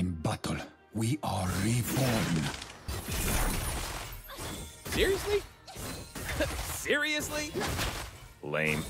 In battle, we are reborn. Seriously? Seriously? Lame.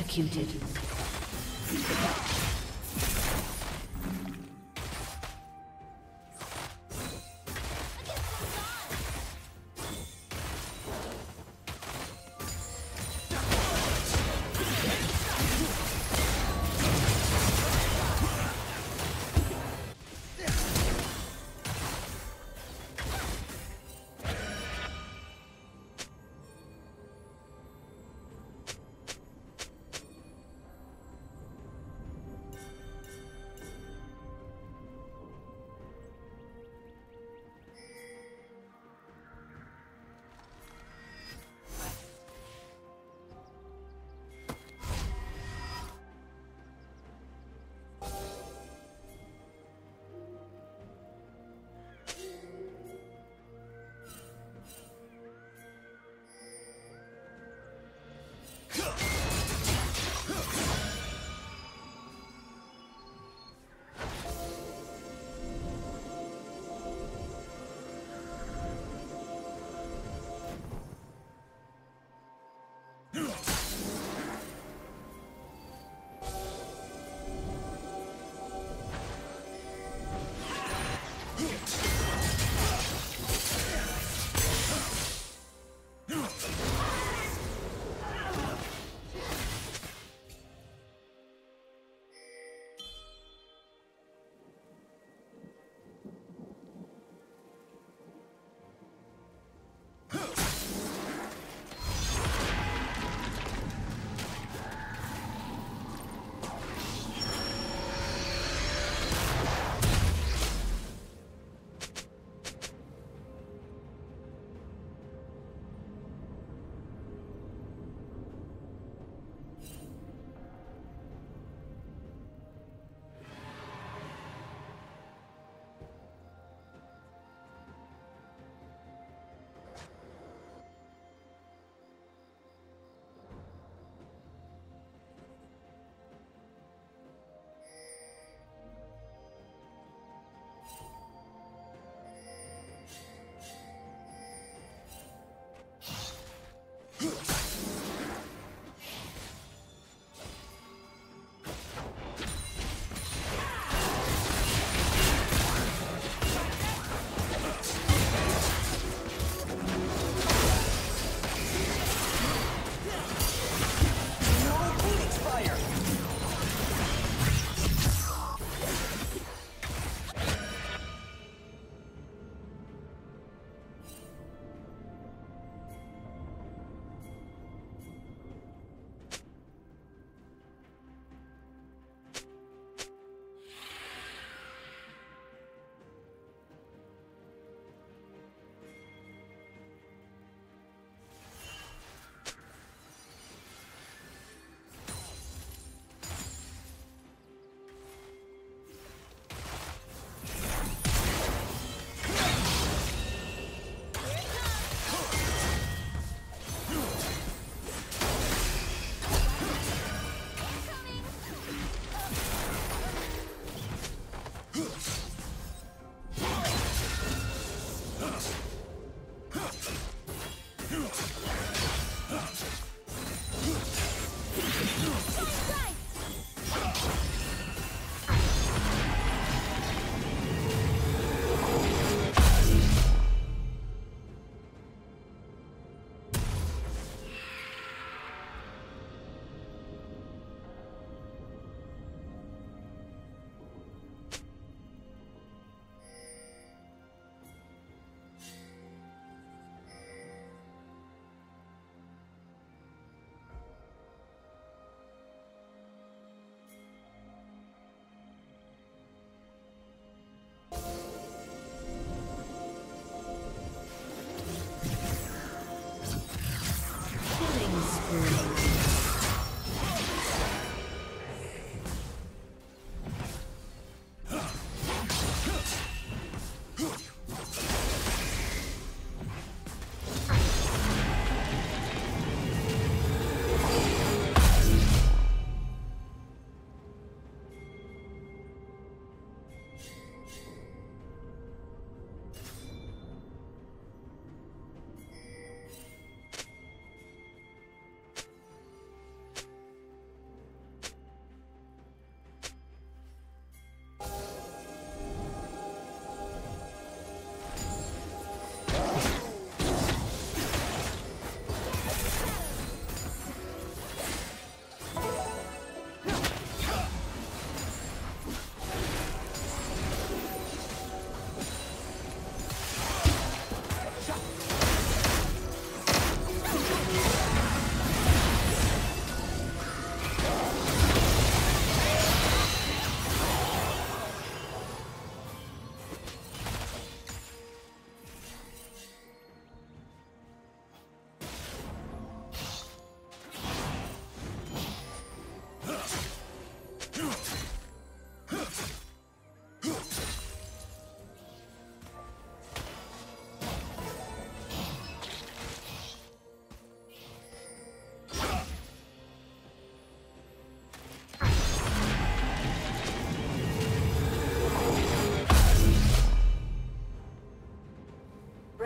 Executed.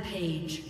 Rampage.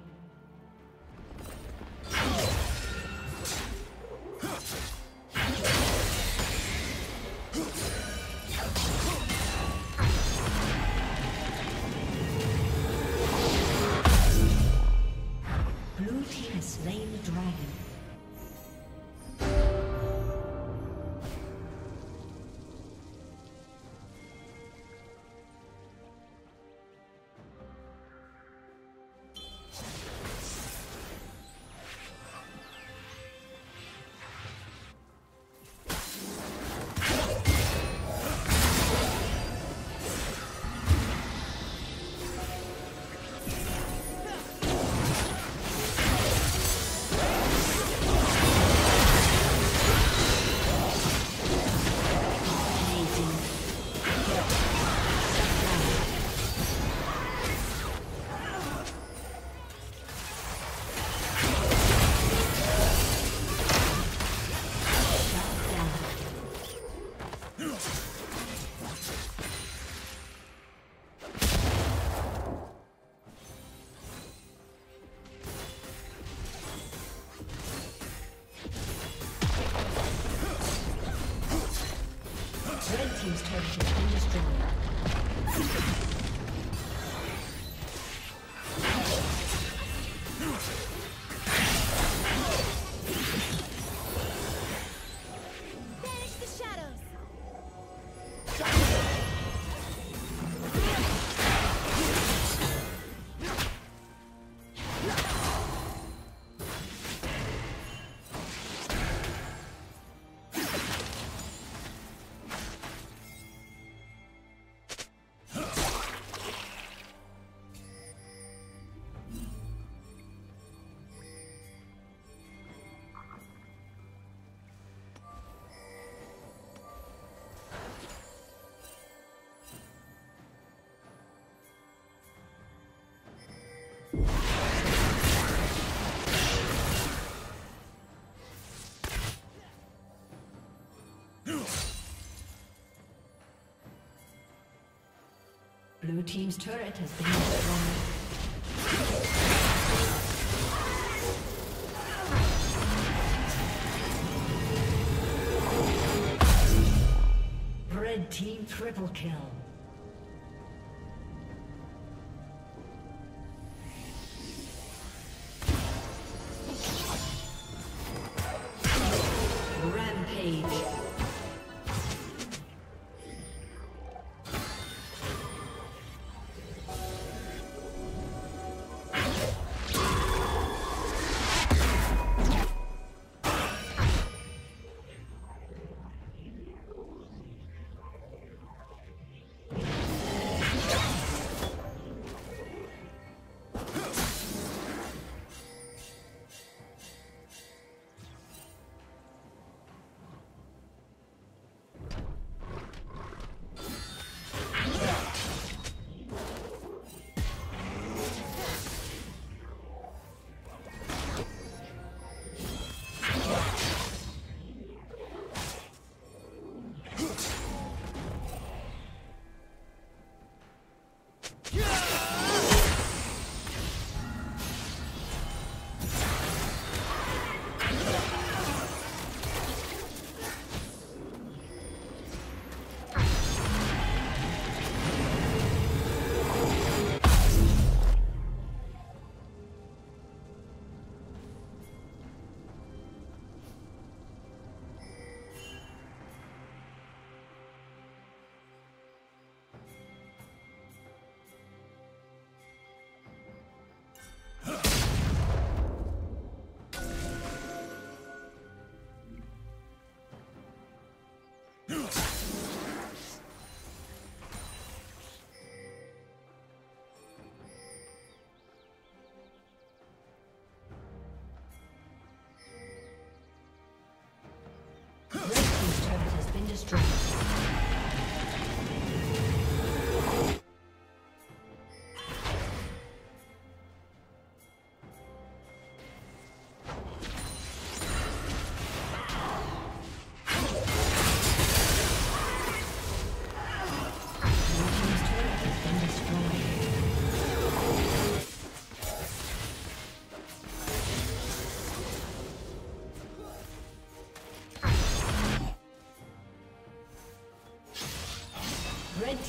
Blue Team's turret has been destroyed. Red Team triple kill. destroyed.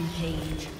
Rampage.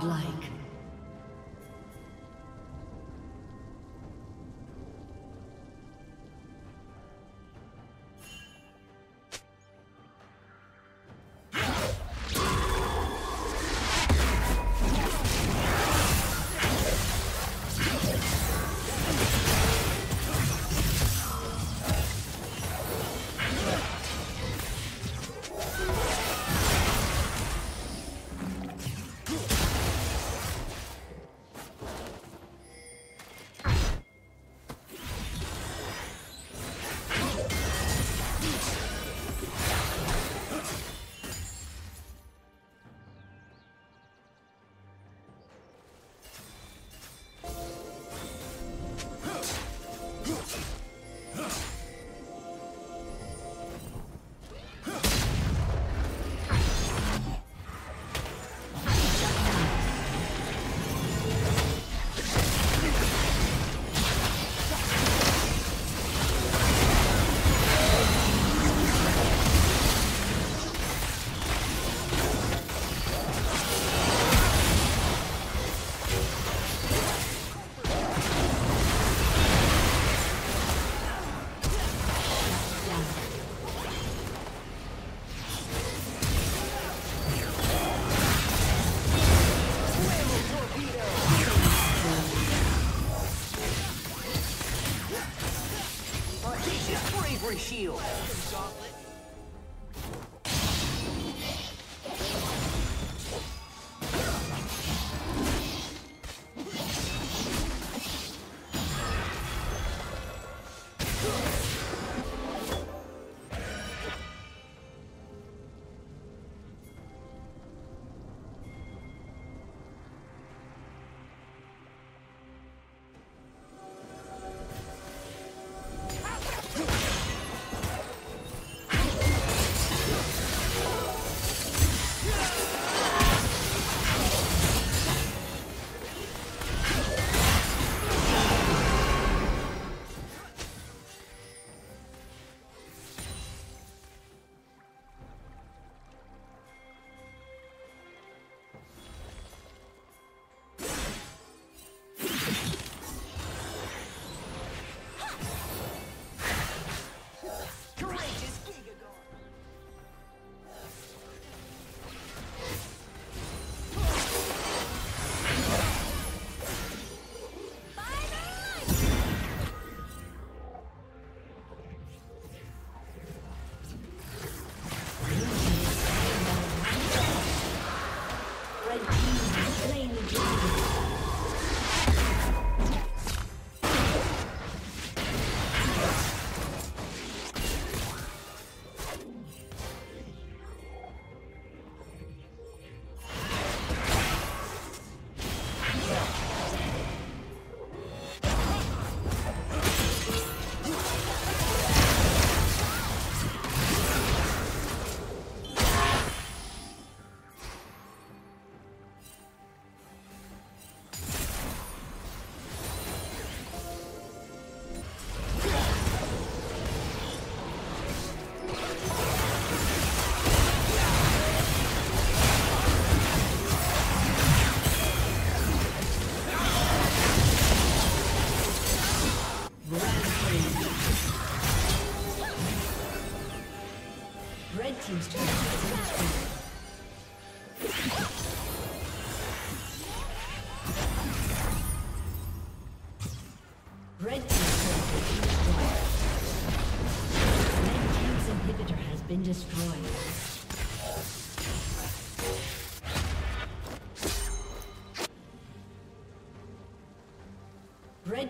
Godlike.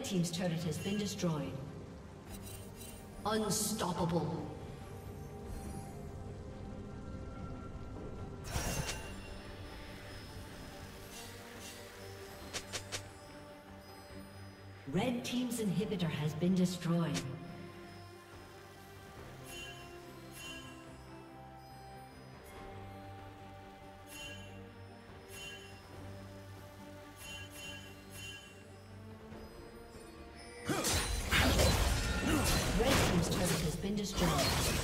Red team's turret has been destroyed. Unstoppable. Red Team's inhibitor has been destroyed. been destroyed.